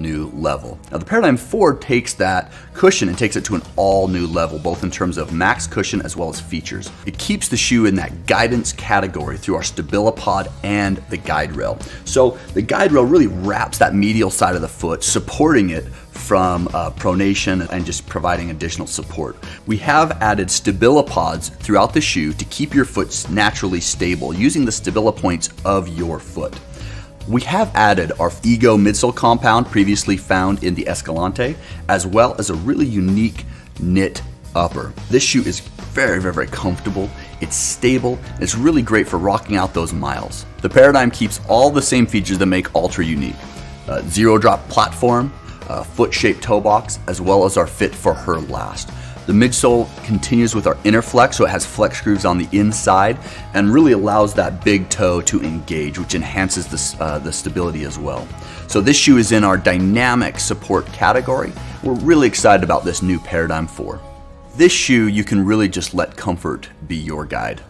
new level. Now the Paradigm 4 takes that cushion and takes it to an all new level, both in terms of max cushion as well as features. It keeps the shoe in that guidance category through our StabiliPod and the guide rail. So the guide rail really wraps that medial side of the foot, supporting it from uh, pronation and just providing additional support. We have added StabiliPods throughout the shoe to keep your foot naturally stable using the StabiliPoints of your foot. We have added our Ego midsole compound previously found in the Escalante, as well as a really unique knit upper. This shoe is very, very, very comfortable. It's stable. It's really great for rocking out those miles. The Paradigm keeps all the same features that make Altra unique. Uh, zero drop platform, uh, foot shaped toe box, as well as our fit for her last. The midsole continues with our inner flex, so it has flex grooves on the inside and really allows that big toe to engage, which enhances the, uh, the stability as well. So this shoe is in our dynamic support category. We're really excited about this new Paradigm 4. This shoe, you can really just let comfort be your guide.